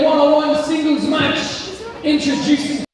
one-on-one singles match. Introducing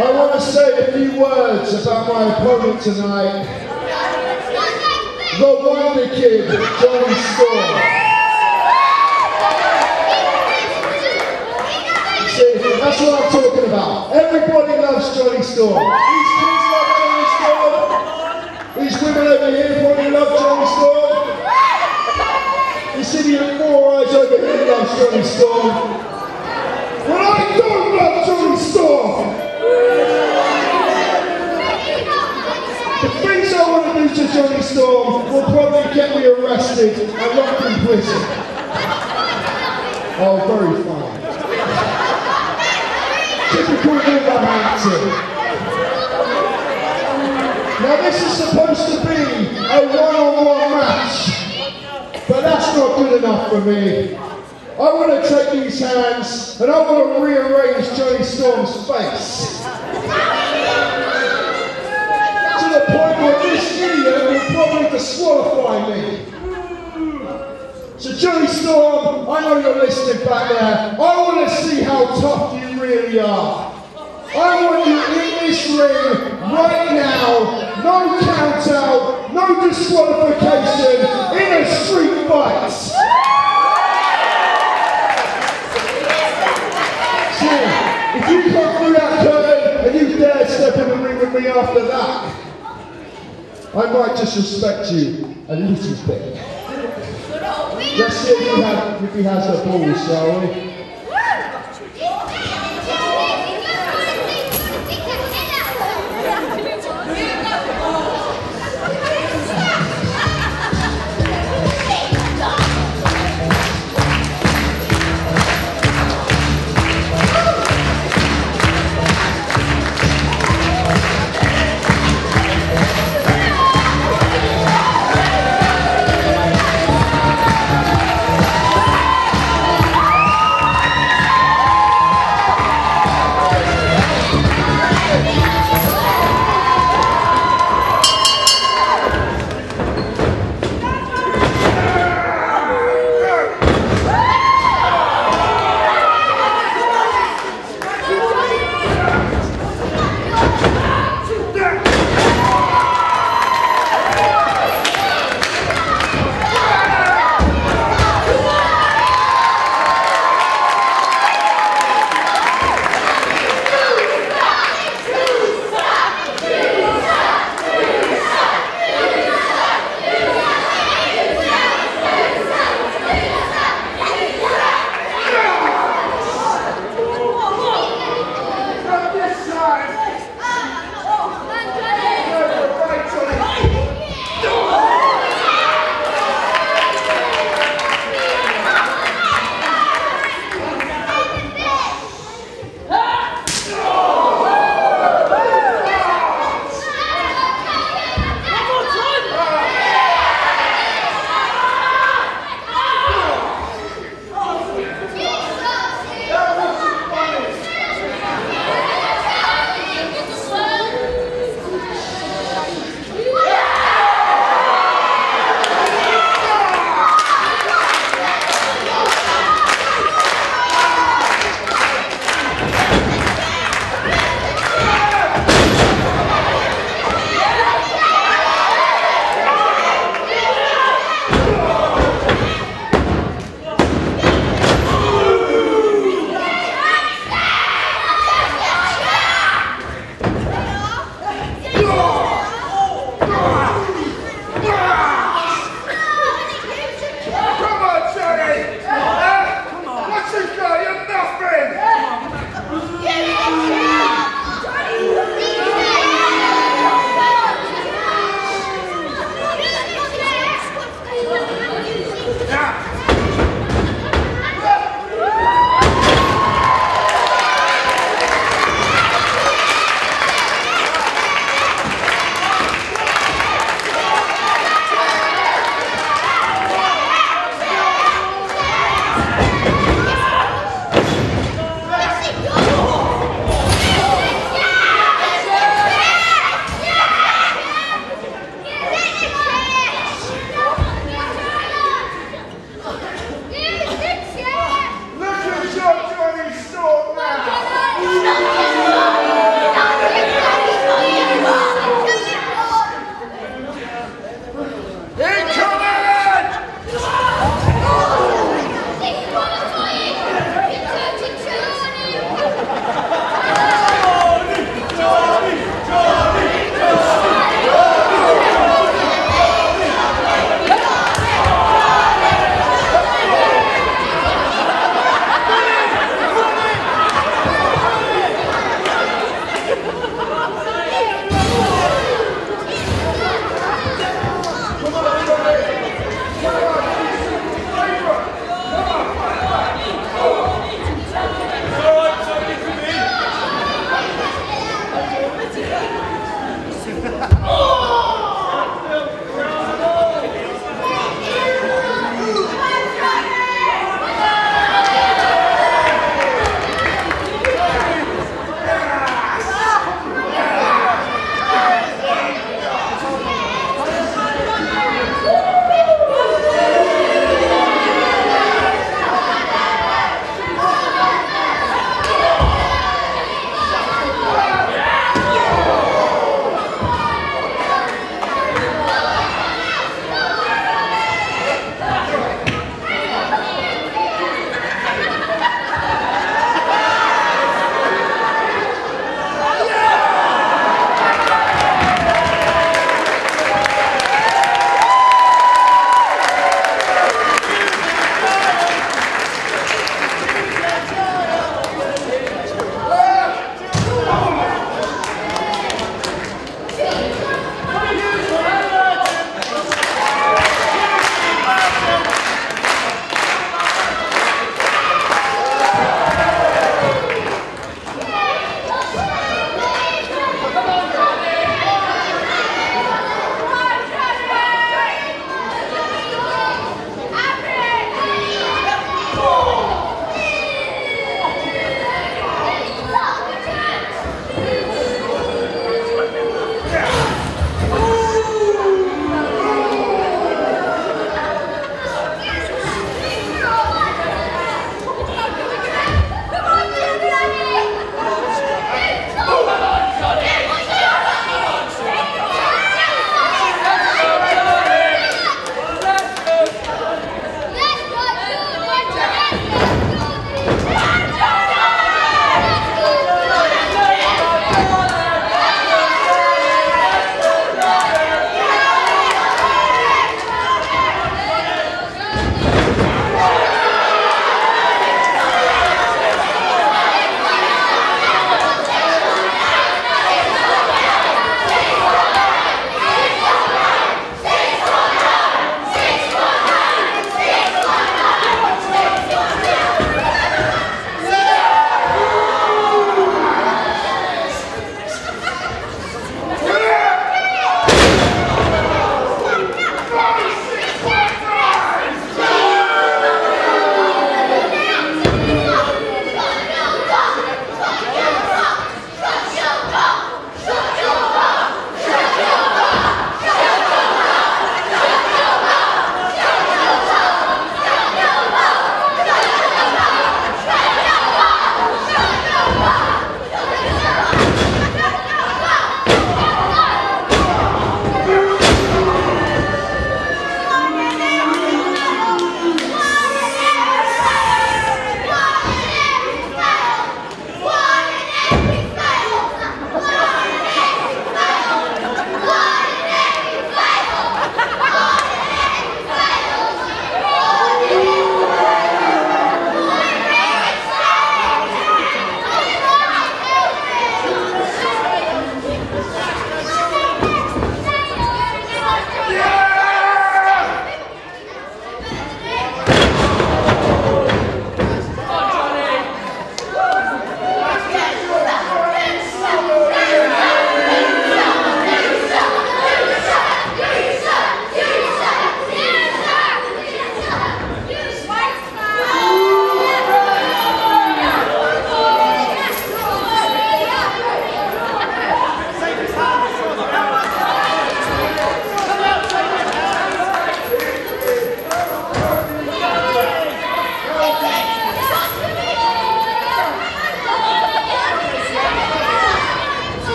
I want to say a few words about my opponent tonight, the Wonder Kid, Jonny Storm. See, that's what I'm talking about. Everybody loves Jonny Storm. These kids love Jonny Storm. These women over here probably love Jonny Storm. This idiot with four eyes over here loves Jonny Storm. But I don't love want to do to Jonny Storm will probably get me arrested and locked in prison. Oh, very fine. Typical Wolverhampton. Now this is supposed to be a one-on-one match, but that's not good enough for me. I want to take these hands and I want to rearrange Jonny Storm's face. Disqualify me. So Jonny Storm, I know you're listening back there. I want to see how tough you really are. I want you in this ring right now. No count out, no disqualification, in a street fight. See, if you come through that curtain and you dare step in the ring with me after that, I might just respect you a little bit. Let's see if he, has, if he has the balls, shall we?